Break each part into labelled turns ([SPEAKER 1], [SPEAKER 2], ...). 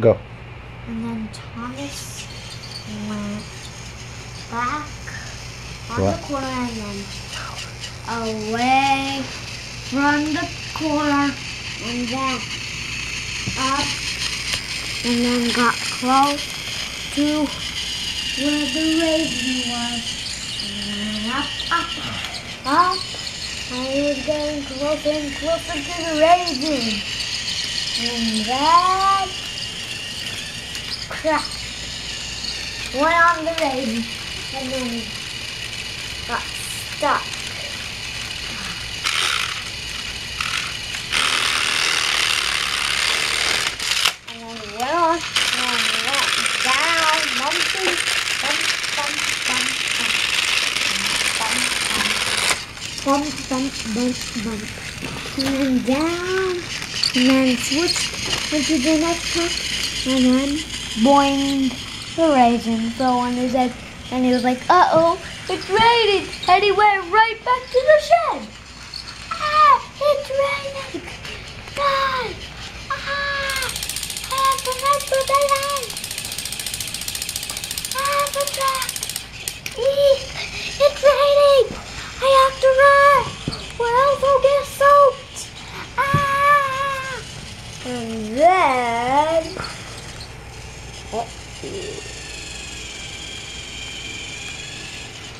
[SPEAKER 1] Go.
[SPEAKER 2] And then Thomas went back on
[SPEAKER 1] What?
[SPEAKER 2] the corner and then away from the corner and then up and then got close to where the raisin was. And then up, up, up. And he was getting closer and closer to the raisin. And then crack went on the raisin and then got stuck. And then went on and went down, bumping, bump, bump, bump, bump, bump, bump, bump, bump, bump, and then down, and then switched into the next truck, and then boing the raisin fell on his head, and he was like, "Uh oh, it's raining!" And he went right back to the shed. Ah, it's raining! God! Ah, I have to run for life! I have to run! Eee, It's raining! I have to run! Or else I'll get soaked! Ah! And then... Oh.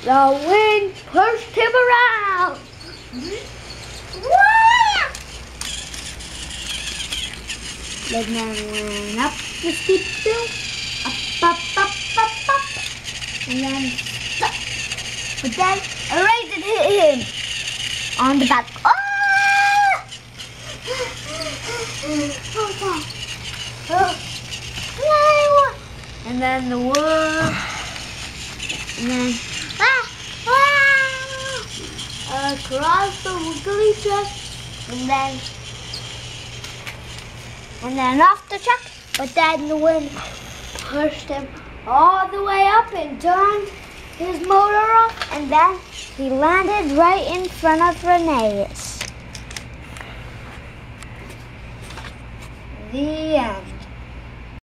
[SPEAKER 2] The wind pushed him around. The man went up the steep hill, up, up, up, up, up, and then stuck. But then a raisin hit him on the back. Oh. Oh. And then the wood, and then ah, ah, across the wiggly truck, and then and then off the truck. But then the wind pushed him all the way up and turned his motor off, and then he landed right in front of Rheneas. The end.